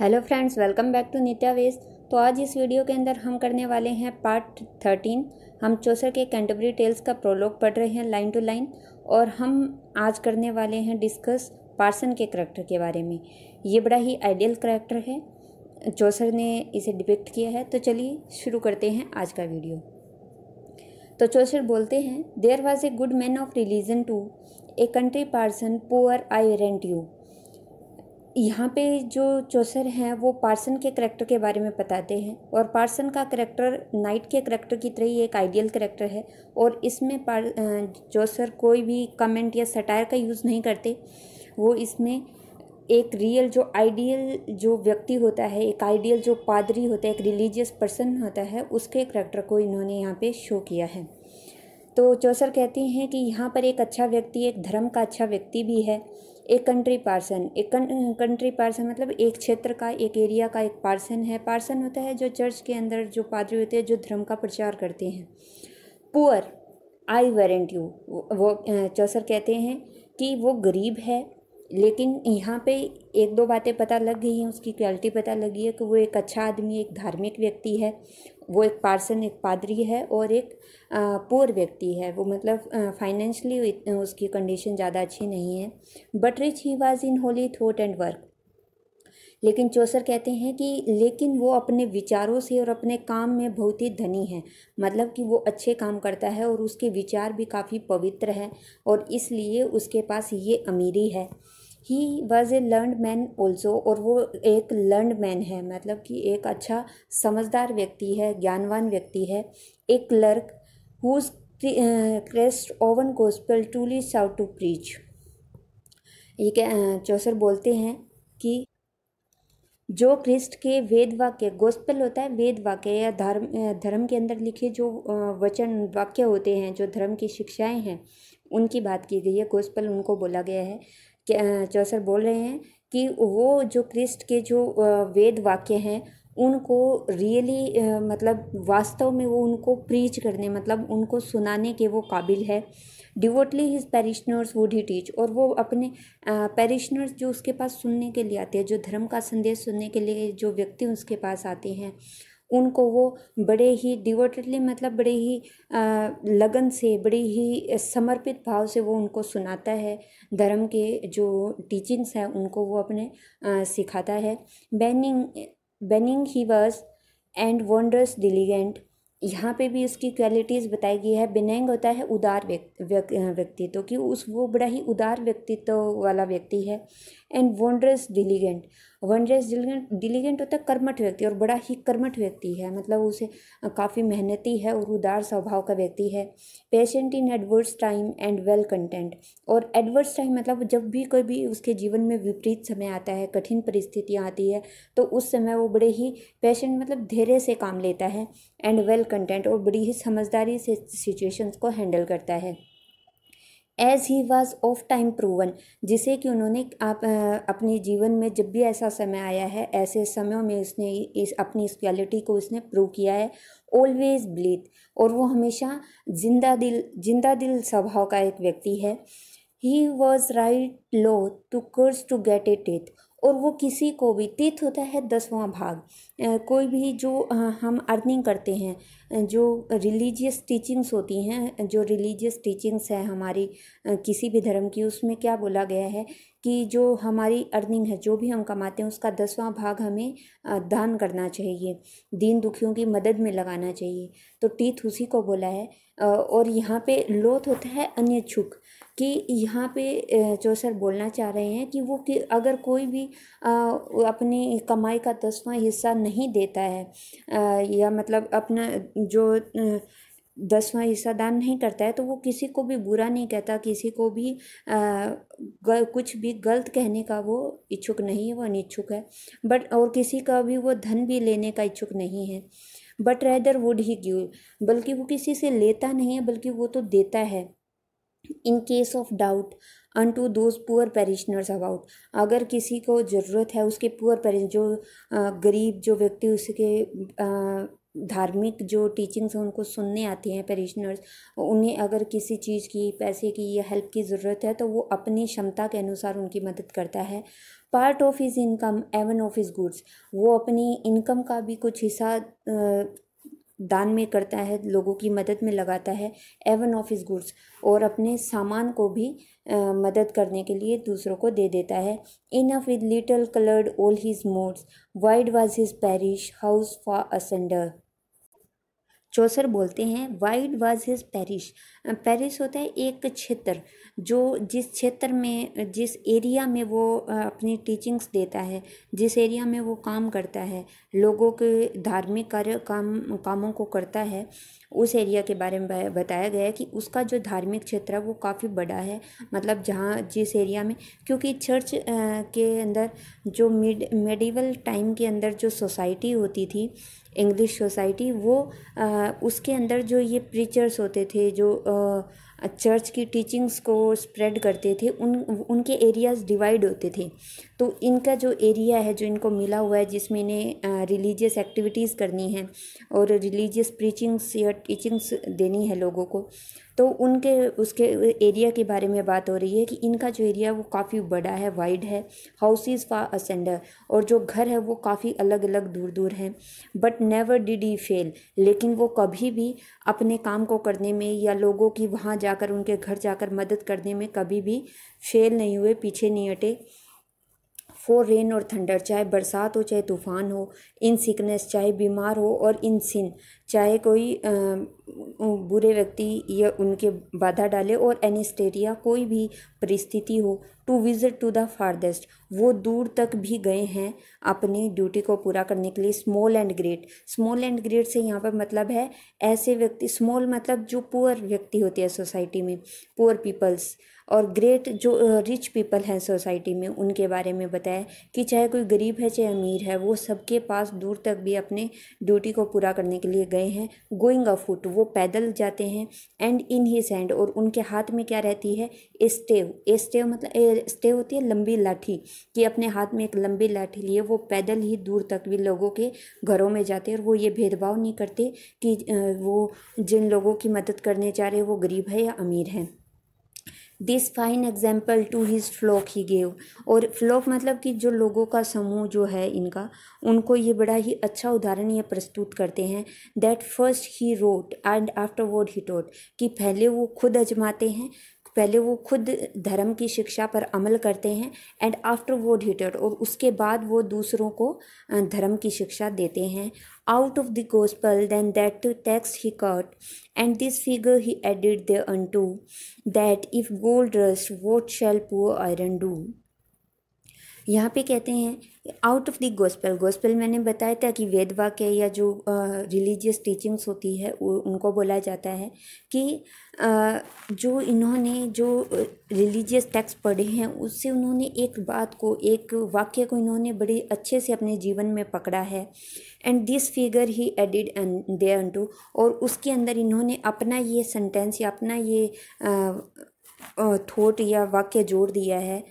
Hello friends, welcome back to Nitya veg तो आज इस वीडियो के अंदर हम करने वाले हैं पार्ट थर्टीन। हम चौसर के कैंटबरी टेल्स का प्रोलॉग पढ़ रहे हैं लाइन टू लाइन, और हम आज करने वाले हैं डिस्कस पार्सन के करैक्टर के बारे में। ये बड़ा ही आइडियल करेक्टर है। चौसर ने इसे डिपिक्ट किया है। तो चलिए शुरू करते हैं आज का वीडियो। तो चौसर बोलते हैं there was a good man of religion to a country parson poor I warrant you यहाँ पे जो चौसर हैं, वो पार्सन के करेक्टर के बारे में बताते हैं। और पार्सन का करेक्टर नाइट के करेक्टर की तरह ही एक आइडियल करेक्टर है। और इसमें पार चौसर कोई भी कमेंट या सटायर का यूज़ नहीं करते। वो इसमें एक रियल जो आइडियल जो व्यक्ति होता है, एक आइडियल जो पादरी होता है, एक रिलीजियस पर्सन होता है, उसके करेक्टर को इन्होंने यहाँ पे शो किया है। तो चौसर कहते हैं कि यहाँ पर एक अच्छा व्यक्ति, एक धर्म का अच्छा व्यक्ति भी है। एक कंट्री पार्सन एक कंट्री पार्सन मतलब एक क्षेत्र का, एक एरिया का एक पार्सन है। पार्सन होता है जो चर्च के अंदर जो पादरी होते हैं, जो धर्म का प्रचार करते हैं। पुअर आई वारंट यू वो चौसर कहते हैं कि वो गरीब है, लेकिन यहाँ पे एक दो बातें पता लग गई हैं, उसकी क्वालिटी पता लगी है कि वो एक अच्छा आदमी एक धार्मिक व्यक्ति है। वो एक पार्सन, एक पादरी है और एक पुअर व्यक्ति है। वो मतलब फाइनेंशली उसकी कंडीशन ज़्यादा अच्छी नहीं है। But rich he was in holy thought and work लेकिन चौसर कहते हैं कि, लेकिन वो अपने विचारों से और अपने काम में बहुत ही धनी है। मतलब कि वो अच्छे काम करता है और उसके विचार भी काफ़ी पवित्र हैं और इसलिए उसके पास ये अमीरी है। He was a learned man also और वो एक लर्नड मैन है मतलब कि एक अच्छा समझदार व्यक्ति है, ज्ञानवान व्यक्ति है। एक clerk whose Christ's own gospel truly sought to preach ये चौसर बोलते हैं कि जो क्रिस्ट के वेद वाक्य गोस्पल होता है, वेद वाक्य या धर्म धर्म के अंदर लिखे जो वचन वाक्य होते हैं, जो धर्म की शिक्षाएँ हैं, उनकी बात की गई है गोस्पल उनको बोला गया है। चौसर बोल रहे हैं कि वो जो क्रिस्ट के जो वेद वाक्य हैं, उनको रियली मतलब वास्तव में वो उनको प्रीच करने मतलब उनको सुनाने के वो काबिल है। Devoutly his parishioners would he teach और वो अपने पेरिशनर्स जो उसके पास सुनने के लिए आते हैं, जो धर्म का संदेश सुनने के लिए जो व्यक्ति उसके पास आते हैं उनको वो बड़े ही डिवोटेडली मतलब बड़े ही लगन से, बड़े ही समर्पित भाव से वो उनको सुनाता है। धर्म के जो टीचिंग्स हैं, उनको वो अपने सिखाता है। Benign benign he was and wondrous diligent यहाँ पे भी उसकी क्वालिटीज़ बताई गई है। बिनेंग होता है उदार व्यक्ति व्यक्तित्व, कि उस वो बड़ा ही उदार व्यक्तित्व वाला व्यक्ति है। एंड वंड्रस डिलीगेंट वनड्रेस डिलीगेंट डिलीगेंट होता है कर्मठ व्यक्ति और बड़ा ही कर्मठ व्यक्ति है। मतलब उसे काफ़ी मेहनती है और उदार स्वभाव का व्यक्ति है। Patient in adverse time and well content और एडवर्स टाइम मतलब जब भी कोई भी उसके जीवन में विपरीत समय आता है, कठिन परिस्थितियाँ आती है तो उस समय वो बड़े ही पेशेंट मतलब धैर्य से काम लेता है एंड वेल कंटेंट और बड़ी ही समझदारी से सिचुएशंस को हैंडल करता है। As he was of time proven जिसे कि उन्होंने, आप अपने जीवन में जब भी ऐसा समय आया है, ऐसे समयों में उसने इस, अपनी इस क्वालिटी को उसने प्रूव किया है ऑलवेज ब्लीथ और वो हमेशा ज़िंदा दिल ज़िंदा दिल स्वभाव का एक व्यक्ति है. He was right loath to curse to get a tithe और वो किसी को भी तीर्थ होता है दसवां भाग. कोई भी जो हम अर्निंग करते हैं जो रिलीजियस टीचिंग्स होती हैं, जो रिलीजियस टीचिंग्स है हमारी किसी भी धर्म की, उसमें क्या बोला गया है कि जो हमारी अर्निंग है, जो भी हम कमाते हैं, उसका दसवां भाग हमें दान करना चाहिए, दीन दुखियों की मदद में लगाना चाहिए। तो टीथ उसी को बोला है और यहाँ पे लोथ होता है अन्य छुक। कि यहाँ पे जो सर बोलना चाह रहे हैं कि वो कि अगर कोई भी अपनी कमाई का दसवां हिस्सा नहीं देता है या मतलब अपना जो दसवां हिस्सा दान नहीं करता है तो वो किसी को भी बुरा नहीं कहता किसी को भी आ, कुछ भी गलत कहने का वो इच्छुक नहीं है वो अनिच्छुक है। बट और किसी का भी वो धन भी लेने का इच्छुक नहीं है। But rather would he give बल्कि वो किसी से लेता नहीं है बल्कि वो तो देता है। In case of doubt unto those poor parishioners about अगर किसी को ज़रूरत है, उसके पुअर पेरिश जो गरीब, जो व्यक्ति उसके धार्मिक जो टीचिंग्स हैं, उनको सुनने आते हैं पेरिशनर्स उन्हें अगर किसी चीज़ की, पैसे की या हेल्प की ज़रूरत है तो वो अपनी क्षमता के अनुसार उनकी मदद करता है। Part of his income even of his goods वो अपनी इनकम का भी कुछ हिस्सा दान में करता है लोगों की मदद में लगाता है एवन ऑफ़ हिज गुड्स और अपने सामान को भी आ, मदद करने के लिए दूसरों को दे देता है। Enough with little coloured all his modes wide was his parish house for asunder Chaucer बोलते हैं wide was his parish parish होता है एक क्षेत्र जो जिस क्षेत्र में जिस एरिया में वो अपनी टीचिंग्स देता है जिस एरिया में वो काम करता है लोगों के धार्मिक कार्य काम कामों को करता है उस एरिया के बारे में बताया गया है कि उसका जो धार्मिक क्षेत्र है वो काफ़ी बड़ा है मतलब जहाँ जिस एरिया में क्योंकि चर्च के अंदर जो मिड मेडिवल टाइम के अंदर जो सोसाइटी होती थी इंग्लिश सोसाइटी वो आ, उसके अंदर जो ये प्रीचर्स होते थे जो चर्च की टीचिंग्स को स्प्रेड करते थे उन उनके एरियाज़ डिवाइड होते थे। तो इनका जो एरिया है, जो इनको मिला हुआ है, जिसमें इन्हें रिलीजियस एक्टिविटीज़ करनी है और रिलीजियस प्रीचिंग्स या टीचिंग्स देनी है लोगों को तो उनके, उसके एरिया के बारे में बात हो रही है कि इनका जो एरिया वो काफ़ी बड़ा है वाइड है हाउसेस फॉर असेंडर और जो घर है वो काफ़ी अलग अलग दूर दूर हैं but never did he fail लेकिन वो कभी भी अपने काम को करने में या लोगों की वहाँ जाकर, उनके घर जाकर मदद करने में कभी भी फेल नहीं हुए, पीछे नहीं हटे। फोर रेन और थंडर चाहे बरसात हो चाहे तूफ़ान हो इन सिकनेस चाहे बीमार हो और इन सिन चाहे कोई आ, बुरे व्यक्ति या उनके बाधा डाले और एनिस्टेरिया कोई भी परिस्थिति हो to visit to the farthest. वो दूर तक भी गए हैं अपनी ड्यूटी को पूरा करने के लिए small and great. Small and great से यहाँ पर मतलब है ऐसे व्यक्ति स्मॉल मतलब जो पुअर व्यक्ति होते हैं सोसाइटी में पुअर पीपल्स। और ग्रेट जो रिच पीपल हैं सोसाइटी में, उनके बारे में बताया कि चाहे कोई गरीब है, चाहे अमीर है, वो सबके पास दूर तक भी अपने ड्यूटी को पूरा करने के लिए गए हैं गोइंग अ फुट वो पैदल जाते हैं एंड इन हिज हैंड और उनके हाथ में क्या रहती है? स्टेव स्टेव मतलब स्टेव होती है लंबी लाठी, कि अपने हाथ में एक लंबी लाठी लिए, वो पैदल ही दूर तक भी लोगों के घरों में जाते हैं, और वो ये भेदभाव नहीं करते कि वो जिन लोगों की मदद करने जा रहे हैं, वो गरीब है या अमीर है। This fine example to his flock he gave और फ्लॉक मतलब कि जो लोगों का समूह जो है इनका, उनको ये बड़ा ही अच्छा उदाहरण ये प्रस्तुत करते हैं। That first he wrought and afterward he taught कि पहले वो खुद अजमाते हैं पहले वो खुद धर्म की शिक्षा पर अमल करते हैं एंड आफ्टर वो हिटर और उसके बाद वो दूसरों को धर्म की शिक्षा देते हैं। Out of the gospel then that text he caught and this figure he added the two that if gold rust what shall poor iron do यहाँ पे कहते हैं out of the gospel gospel मैंने बताया था कि वेद वाक्य या जो रिलीजियस टीचिंग्स होती है उनको बोला जाता है कि जो इन्होंने जो रिलीजियस टेक्स्ट पढ़े हैं, उससे उन्होंने एक बात को, एक वाक्य को इन्होंने बड़े अच्छे से अपने जीवन में पकड़ा है। And this figure he added दे टू और उसके अंदर इन्होंने अपना ये सेंटेंस या अपना ये थॉट या वाक्य जोड़ दिया है।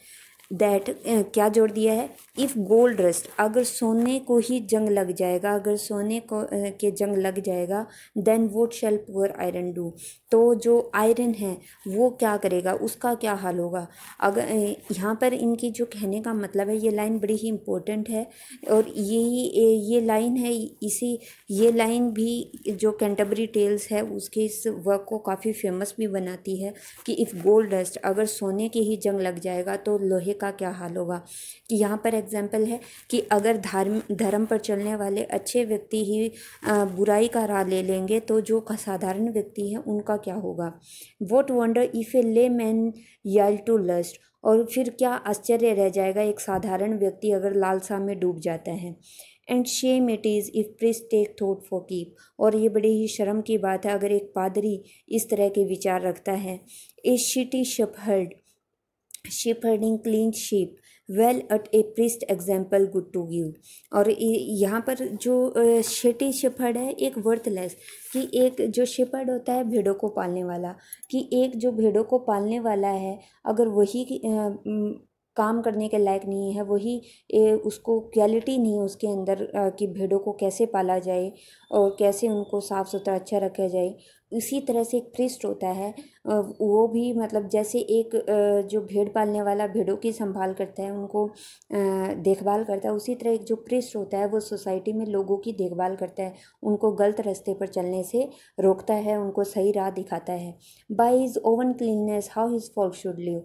दैट क्या जोड़ दिया है? इफ़ गोल्ड रस्ट अगर सोने को ही जंग लग जाएगा, अगर सोने को के जंग लग जाएगा then what shall poor iron do तो जो आयरन है, वो क्या करेगा? उसका क्या हाल होगा? अगर यहाँ पर इनकी जो कहने का मतलब है, ये लाइन बड़ी ही इम्पोर्टेंट है, और यही ये लाइन है, इसी, ये लाइन भी जो कैंटबरी टेल्स है, उसके इस वर्क को काफ़ी फ़ेमस भी बनाती है कि इफ़ गोल्ड डस्ट अगर सोने की ही जंग लग जाएगा तो लोहे का क्या हाल होगा? कि यहाँ पर एग्ज़ाम्पल है कि अगर धर्म धर्म पर चलने वाले अच्छे व्यक्ति ही बुराई का राह ले लेंगे तो जो साधारण व्यक्ति हैं, उनका क्या होगा? वोट वंडर इफ़ ए ले मैन यल टू लस्ट और फिर क्या आश्चर्य रह जाएगा, एक साधारण व्यक्ति अगर लालसा में डूब जाता है? And shame it is if priest take thought for keep और ये बड़ी ही शर्म की बात है, अगर एक पादरी इस तरह के विचार रखता है। A shitty shepherd sheep herding clean sheep well at a priest example good to give और यहाँ पर जो शेटी शिपहर्ड है एक वर्थलेस कि एक जो शिपहर्ड होता है भेड़ों को पालने वाला। कि एक जो भेड़ों को पालने वाला है अगर वही काम करने के लायक नहीं है वही ए, उसको क्वालिटी नहीं उसके अंदर कि भेड़ों को कैसे पाला जाए और कैसे उनको साफ़ सुथरा अच्छा रखा जाए इसी तरह से एक प्रिस्ट होता है वो भी मतलब जैसे एक जो भेड़ पालने वाला भेड़ों की संभाल करता है, उनको देखभाल करता है, उसी तरह एक जो प्रिस्ट होता है, वो सोसाइटी में लोगों की देखभाल करता है, उनको गलत रास्ते पर चलने से रोकता है, उनको सही राह दिखाता है। By his own cleanness how his folk should live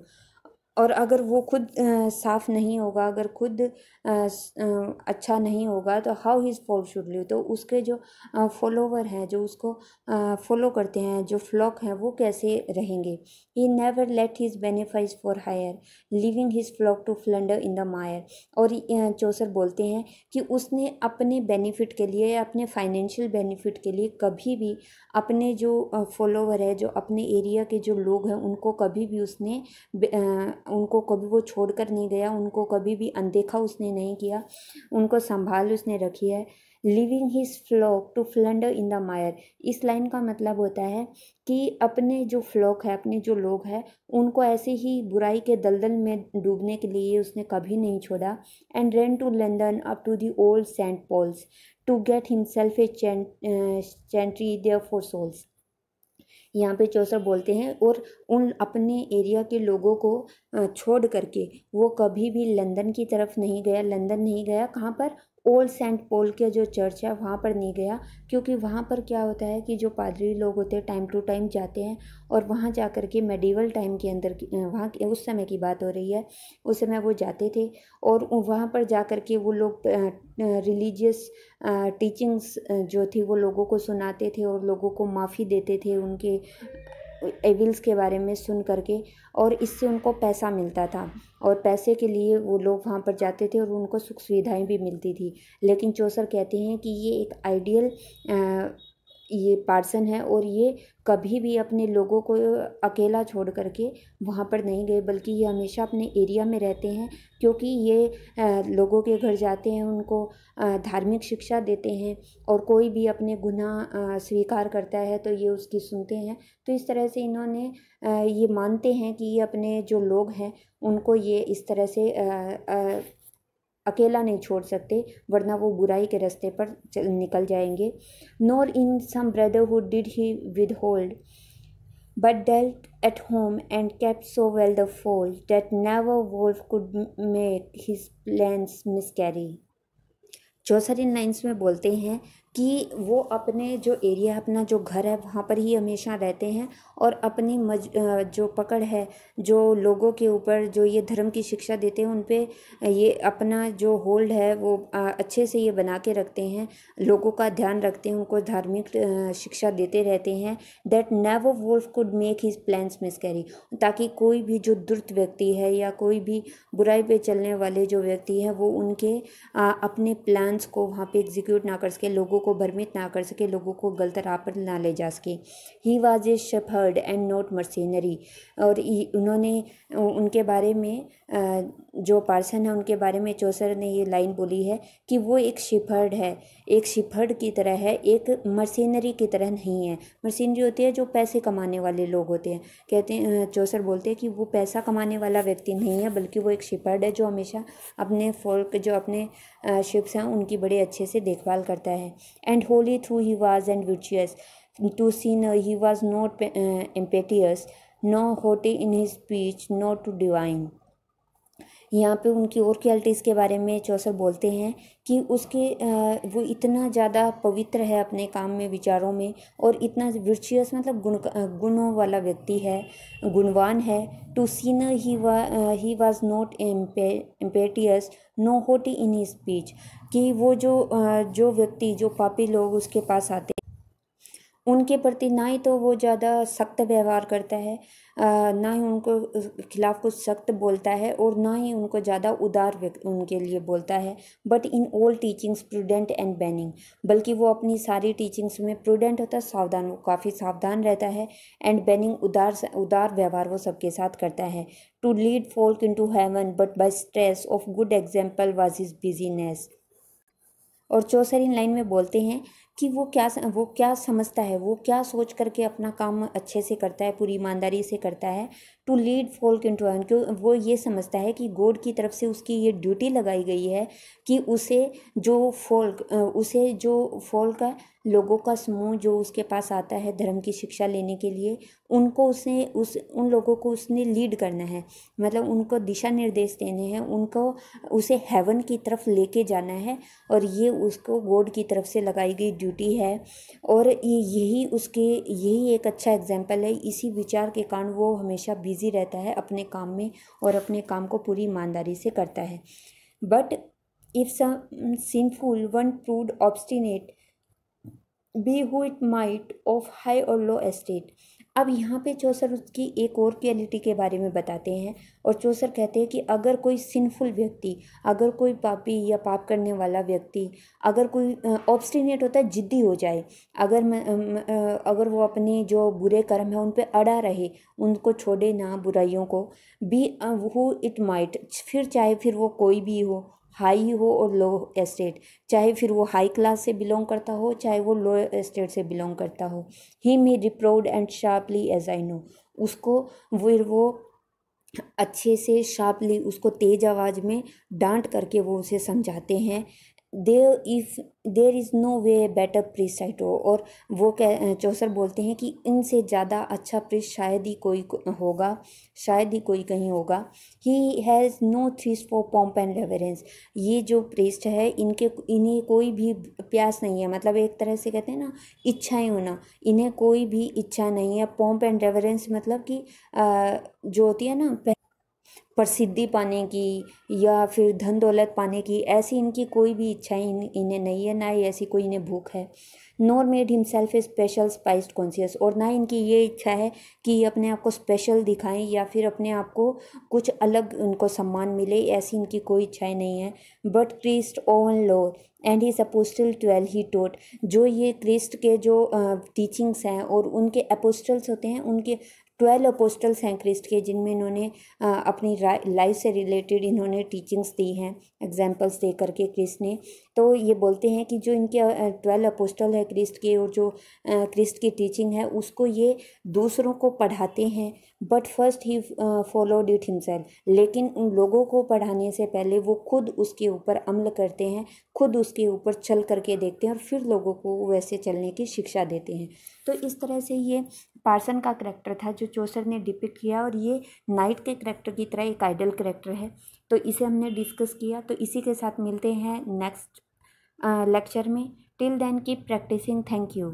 और अगर वो खुद साफ़ नहीं होगा, अगर खुद अच्छा नहीं होगा तो how his folk should live तो उसके जो फॉलोवर हैं, जो उसको फॉलो करते हैं, जो फ्लॉक हैं, वो कैसे रहेंगे? He never let his benefice for hire leaving his flock to flounder in the mire और चौसर बोलते हैं कि उसने अपने बेनिफिट के लिए, अपने फाइनेंशियल बेनिफिट के लिए कभी भी अपने जो फॉलोवर है, जो अपने एरिया के जो लोग हैं, उनको कभी भी उसने उनको कभी वो छोड़ कर नहीं गया, उनको कभी भी अनदेखा उसने नहीं किया। उनको संभाल उसने रखी है। Leaving his flock to flounder in the mire इस लाइन का मतलब होता है कि अपने जो फ्लॉक है, अपने जो लोग हैं, उनको ऐसे ही बुराई के दलदल में डूबने के लिए उसने कभी नहीं छोड़ा। And ran to London up to the old Saint Paul's to get himself a chantry there for souls यहाँ पे चौसर बोलते हैं और उन अपने एरिया के लोगों को छोड़ करके वो कभी भी लंदन की तरफ़ नहीं गया, लंदन नहीं गया, कहाँ पर? ओल्ड सेंट पोल के जो चर्च है, वहाँ पर नहीं गया, क्योंकि वहाँ पर क्या होता है कि जो पादरी लोग होते हैं टाइम टू टाइम जाते हैं और वहाँ जा कर के मेडिवल टाइम के अंदर वहाँ उस समय की बात हो रही है, उस समय वो जाते थे और वहाँ पर जा कर के वो लोग रिलीजियस टीचिंग्स जो थी वो लोगों को सुनाते थे और लोगों को माफ़ी देते थे उनके एविल्स के बारे में सुन करके और इससे उनको पैसा मिलता था। और पैसे के लिए वो लोग वहाँ पर जाते थे और उनको सुख सुविधाएँ भी मिलती थी। लेकिन चौसर कहते हैं कि ये एक आइडियल ये पार्सन है और ये कभी भी अपने लोगों को अकेला छोड़ करके वहाँ पर नहीं गए, बल्कि ये हमेशा अपने एरिया में रहते हैं, क्योंकि ये लोगों के घर जाते हैं, उनको धार्मिक शिक्षा देते हैं और कोई भी अपने गुनाह स्वीकार करता है तो ये उसकी सुनते हैं। तो इस तरह से इन्होंने ये मानते हैं कि ये अपने जो लोग हैं, उनको ये इस तरह से अकेला नहीं छोड़ सकते, वरना वो बुराई के रास्ते पर निकल जाएँगे। Nor in some brotherhood did he withhold but dwelt at home and kept so well the fold that never wolf could make his plans miscarry चौसठ इन लाइन्स में बोलते हैं कि वो अपने जो एरिया अपना जो घर है, वहाँ पर ही हमेशा रहते हैं और अपनी मज जो पकड़ है, जो लोगों के ऊपर जो ये धर्म की शिक्षा देते हैं, उन पर ये अपना जो होल्ड है, वो अच्छे से ये बना के रखते हैं। लोगों का ध्यान रखते हैं, उनको धार्मिक शिक्षा देते रहते हैं that never wolf could make his plans miscarry ताकि कोई भी जो दुर्त व्यक्ति है या कोई भी बुराई पे चलने वाले जो व्यक्ति हैं, वो उनके अपने प्लान्स को वहाँ पे एग्जीक्यूट ना कर सके, लोगों को भ्रमित ना कर सके, लोगों को गलत राह पर ना ले जा सके। He was a shepherd and not mercenary और उन्होंने उनके बारे में जो पार्सन है उनके बारे में चौसर ने ये लाइन बोली है कि वो एक शिफर्ड है। एक शिफर्ड की तरह है, एक मर्सिनरी की तरह नहीं है। मर्सिनरी होती है जो पैसे कमाने वाले लोग होते हैं। कहते हैं चौसर बोलते हैं कि वो पैसा कमाने वाला व्यक्ति नहीं है, बल्कि वो एक शिफर्ड है जो हमेशा अपने फोल्क, जो अपने शिप्स हैं, उनकी बड़े अच्छे से देखभाल करता है। And holy through he was and vicious to sin he was not impetuous no haughty in his speech, not too divine. यहाँ पे उनकी और क्वालिटीज़ के बारे में चौसर बोलते हैं कि उसके वो इतना ज़्यादा पवित्र है अपने काम में, विचारों में और इतना वर्चुअस मतलब गुण गुणों वाला व्यक्ति है, गुणवान है टू सीन ही वा he was not impetuous no होटी in he speech कि वो जो जो व्यक्ति, जो पापी लोग उसके पास आते उनके प्रति ना ही तो वो ज़्यादा सख्त व्यवहार करता है ना ही उनको खिलाफ कुछ सख्त बोलता है और ना ही उनको ज़्यादा उदार उनके लिए बोलता है। But in all teachings prudent and benign बल्कि वो अपनी सारी टीचिंग्स में प्रूडेंट होता है सावधान वो काफ़ी सावधान रहता है एंड बैनिंग उदार उदार व्यवहार वो सबके साथ करता है। To lead folk into heaven but by stress of good example was his business और चौसर इन लाइन में बोलते हैं कि वो क्या वो क्या समझता है, वो क्या सोच करके अपना काम अच्छे से करता है, पूरी ईमानदारी से करता है to lead folk into क्यों वो ये समझता है कि गॉड की तरफ़ से उसकी ये ड्यूटी लगाई गई है कि उसे जो फोल्क उसे जो फोल्क का, लोगों का समूह जो उसके पास आता है धर्म की शिक्षा लेने के लिए, उनको उसने उस, उन लोगों को उसने लीड करना है। मतलब उनको दिशा निर्देश देने हैं, उनको, उसे हेवन की तरफ़ लेके जाना है और ये उसको गॉड की तरफ़ से लगाई गई ड्यूटी है और यही उसके, यही एक अच्छा एग्ज़ाम्पल है। इसी विचार के कारण वो हमेशा बिज़ी रहता है, अपने काम में और अपने काम को पूरी ईमानदारी से करता है। But if sinful one proved obstinate be who it might of high और लो एस्टेट अब यहाँ पे चौसर उसकी एक और क्वालिटी के बारे में बताते हैं और चौसर कहते हैं कि अगर कोई सिनफुल व्यक्ति, अगर कोई पापी या पाप करने वाला व्यक्ति, अगर कोई ऑब्स्टिनेट होता है, जिद्दी हो जाए, अगर अगर वो अपने जो बुरे कर्म है उन पर अड़ा रहे, उनको छोड़े ना बुराइयों को बी हु इट माइट फिर चाहे फिर वो कोई भी हो हाई हो और लो एस्टेट चाहे फिर वो हाई क्लास से बिलोंग करता हो, चाहे वो लो एस्टेट से बिलोंग करता हो। He may reprove and sharply as I know उसको फिर वो अच्छे से शार्पली उसको तेज़ आवाज़ में डांट करके वो उसे समझाते हैं। There if there is no way better priest हो और वो कह, चौसर बोलते हैं कि इनसे ज़्यादा अच्छा प्रिस शायद ही कोई होगा, शायद ही कोई कहीं होगा। He has no thirst for pomp and reverence ये जो प्रिस्ट है, इनके, इन्हें कोई भी प्यास नहीं है। मतलब एक तरह से कहते हैं ना, इच्छाएँ होना। इन्हें कोई भी इच्छा नहीं है। पॉम्प एंड रेवरेंस मतलब कि जो होती है ना प्रसिद्धि पाने की या फिर धन दौलत पाने की, ऐसी इनकी कोई भी इच्छा इन्हें नहीं है, ना ही ऐसी कोई इन्हें भूख है। Nor made himself a special spiced conscience और ना इनकी ये इच्छा है कि ये अपने आप को स्पेशल दिखाएँ या फिर अपने आप को कुछ अलग उनको सम्मान मिले, ऐसी इनकी कोई इच्छाएँ नहीं है। But Christ own lore and he apostle twelve he taught जो ये क्रिस्ट के जो टीचिंग्स हैं और उनके अपोस्टल्स होते हैं, उनके ट्वेल्व अपोस्टल्स हैं क्रिस्ट के, जिनमें इन्होंने अपनी लाइफ से रिलेटेड इन्होंने टीचिंग्स दी हैं एग्जाम्पल्स दे करके क्रिस्ट ने। तो ये बोलते हैं कि जो इनके ट्वेल्व अपोस्टल है क्रिस्ट के और जो क्रिस्ट की टीचिंग है, उसको ये दूसरों को पढ़ाते हैं, but first he followed it himself. लेकिन उन लोगों को पढ़ाने से पहले वो खुद उसके ऊपर अमल करते हैं, खुद उसके ऊपर चल करके देखते हैं और फिर लोगों को वैसे चलने की शिक्षा देते हैं। तो इस तरह से ये पार्सन का करेक्टर था जो चौसर ने डिपिक्ट किया और ये नाइट के करेक्टर की तरह एक आइडल करेक्टर है। तो इसे हमने डिस्कस किया तो इसी के साथ मिलते हैं नेक्स्ट लेक्चर में. Till then keep practising thank you